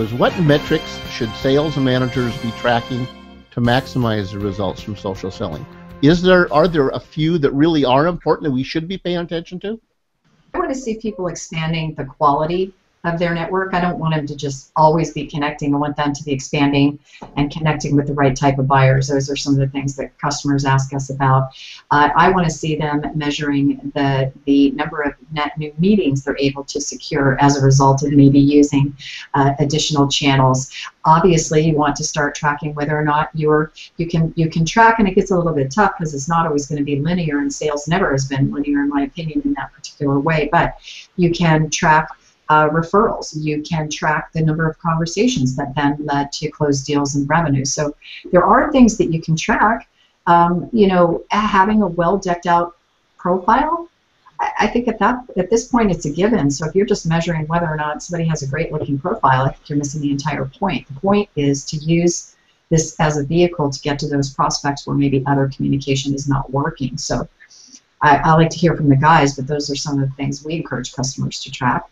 is what metrics should sales managers be tracking to maximize the results from social selling? Is there are there a few that really are important that we should be paying attention to? I want to see people expanding the quality of their network. I don't want them to just always be connecting. I want them to be expanding and connecting with the right type of buyers. Those are some of the things that customers ask us about. Uh, I want to see them measuring the the number of net new meetings they're able to secure as a result of maybe using uh, additional channels. Obviously, you want to start tracking whether or not you're you can you can track, and it gets a little bit tough because it's not always going to be linear, and sales never has been linear in my opinion in that particular way. But you can track uh, referrals. You can track the number of conversations that then led to closed deals and revenue. So there are things that you can track. Um, you know, having a well decked out profile. I, think at that at this point it's a given. So if you're just measuring whether or not somebody has a great looking profile, I think you're missing the entire point. The point is to use this as a vehicle to get to those prospects where maybe other communication is not working. So I, I like to hear from the guys, but those are some of the things we encourage customers to track.